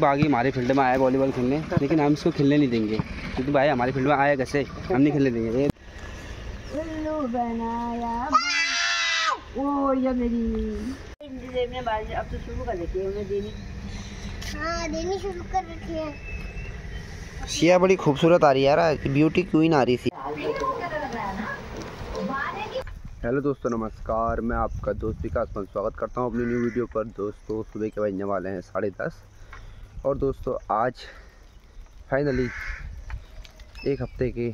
बागी हमारे फ़ील्ड में आया वॉलीबॉल खेलने लेकिन हम इसको खेलने नहीं देंगे। क्योंकि भाई हमारे फ़ील्ड में आया कैसे? हम नहीं खेलने देंगे। ओ ये मेरी। अब तो शुरू कर देती है देनी। हाँ देनी शुरू कर रखी है। सिया बड़ी खूबसूरत आ रही है यार ब्यूटी क्वीन आ रही थी हेलो दोस्तों नमस्कार। मैं आपका दोस्त विकास पंत स्वागत करता हूँ अपनी न्यू वीडियो पर। दोस्तों सुबह के बजने वाले हैं साढ़े दस। और दोस्तों, आज फाइनली एक हफ़्ते के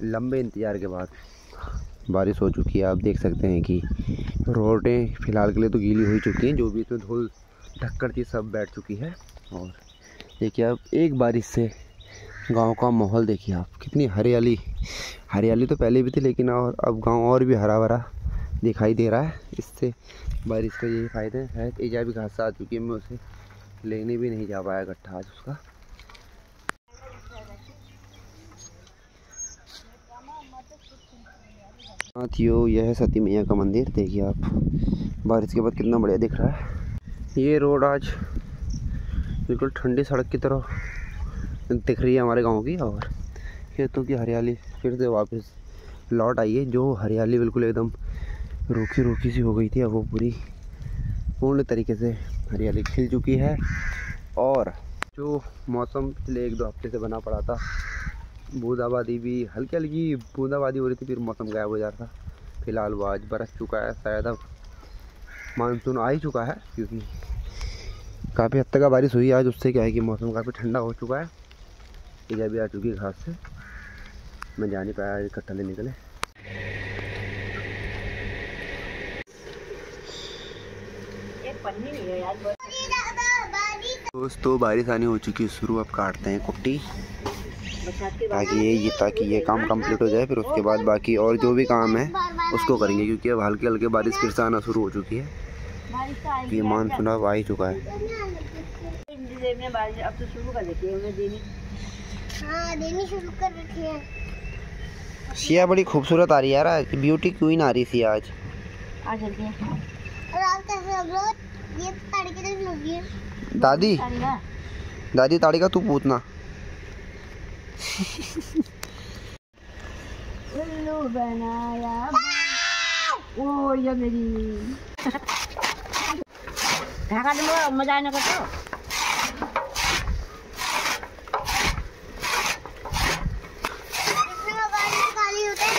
लंबे इंतज़ार के बाद बारिश हो चुकी है। आप देख सकते हैं कि रोडें फ़िलहाल के लिए तो गीली हो चुकी हैं, जो भी इसमें धूल ढक्कड़ थी, सब बैठ चुकी है। और देखिए अब एक बारिश से गाँव का माहौल देखिए आप, कितनी हरियाली। हरियाली तो पहले भी थी, लेकिन और अब गाँव और भी हरा भरा दिखाई दे रहा है। इससे बारिश का यही फ़ायदा है शायद ईजा भी घास आ चुकी है मैं उसे लेने भी नहीं जा पाया इकट्ठा आज उसका। साथियों, यह सती मैया का मंदिर, देखिए आप। बारिश के बाद कितना बढ़िया दिख रहा है। ये रोड आज बिल्कुल ठंडी सड़क की तरह दिख रही है हमारे गाँव की, और खेतों की हरियाली फिर से वापस लौट आई है, जो हरियाली बिल्कुल एकदम रूखी रूखी सी हो गई थी, अब वो पूरी पूर्ण तरीके से हरियाली खिल चुकी है और जो मौसम पिछले एक दो हफ़्ते से बना पड़ा था, बूंदाबादी भी हल्की हल्की बूंदाबादी हो रही थी, फिर मौसम गायब हो जा रहा था। फ़िलहाल वो आज बरस चुका है, शायद अब मानसून आ ही चुका है, क्योंकि काफ़ी हद तक का बारिश हुई आज उससे क्या है कि मौसम काफ़ी ठंडा हो चुका है। ईजा भी आ चुकी है घास से, मैं जा नहीं पाया लेने के लिए पन्नी नहीं है यार दोस्तों बारिश आनी हो चुकी है शुरू। अब काटते हैं कुट्टी। ताकि ये ये ताकि ये काम कंप्लीट हो जाए फिर उसके बाद बाकी और जो भी काम है उसको करेंगे। क्योंकि अब हल्के हल्के बारिश फिर से आना शुरू हो चुकी है। कि मानसून अब आ ही चुका है। हिंदी में बारिश अब तो शुरू कर देती है उन्हें देनी हाँ देनी शुरू कर रखी है सिया बड़ी खूबसूरत आ रही है यार ब्यूटी क्वीन आ रही थी आज आ दादी? दादी ताड़ी का तू पूछना। उल्लू बनाया। ओ ये मेरी। ढाका मज़ा आने का तो।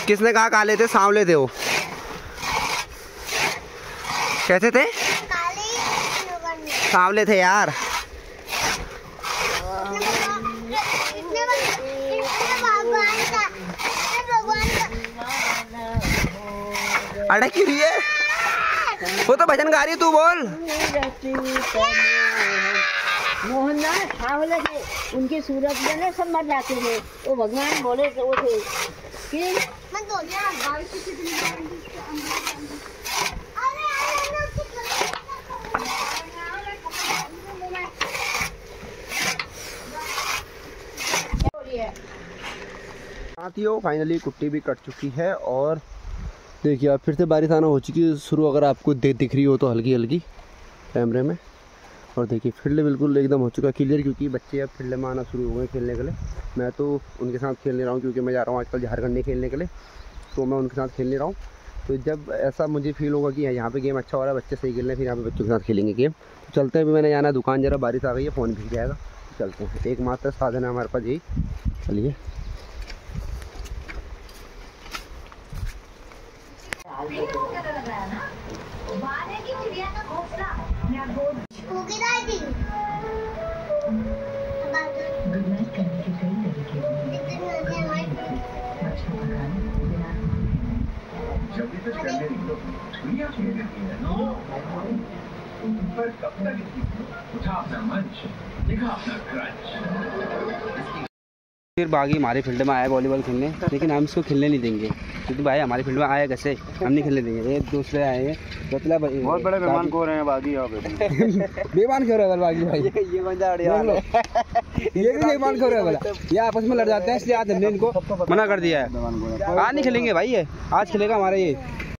किसने कहा काले थे सांवले थे वो कैसे थे? सांवले थे यार। अड़क क्यों रही है वो तो भजन गा रही तू बोल। मोहन ना सांवले थे उनकी सूरत में ना सब मर जाते थे। वो भगवान बोले थे वो थे। तो की कितनी अरे अरे ना उसको साथियों फाइनली कुट्टी भी कट चुकी है और देखिए अब फिर से बारिश आना हो चुकी है। शुरू अगर आपको दे दिख रही हो तो हल्की हल्की कैमरे में। और देखिए फ़ील्ड बिल्कुल एकदम हो चुका है क्लियर क्योंकि बच्चे अब फ़ील्ड में आना शुरू हो गए खेलने के लिए। मैं तो उनके साथ खेल नहीं रहा हूँ क्योंकि मैं जा रहा हूँ आजकल झारखंड में खेलने के लिए। तो मैं उनके साथ खेल नहीं रहा हूँ। तो जब ऐसा मुझे फील होगा कि यहाँ पे गेम अच्छा हो रहा है, बच्चे सही खेल रहे फिर यहाँ पे बच्चों के साथ खेलेंगे गेम तो चलते हैं मैंने जाना दुकान, जरा बारिश आ गई है, फ़ोन भीग जाएगा। चलते हैं। एकमात्र साधन है हमारे पास यही। चलिए। दुनिया की रहती है पर कब तक उठा अपना मंच दिखा अपना क्रंच फिर बागी हमारे फ़ील्ड में आया वॉलीबॉल खेलने लेकिन हम इसको खेलने नहीं देंगे। क्योंकि भाई हमारे फ़ील्ड में आया कैसे? हम नहीं खेलने देंगे। एक दूसरे आए हैं मतलब बहुत बड़े मेहमान को रहे हैं बागी यहाँ पे। बेमान क्यों रहे बागी भाई? ये सा ये भी बेमान क्यों रहे बोला ये आपस में लड़ जाते हैं इसलिए आज हमने इनको मना कर दिया है। आज नहीं खेलेंगे भाई ये। आज खेलेगा हमारा ये।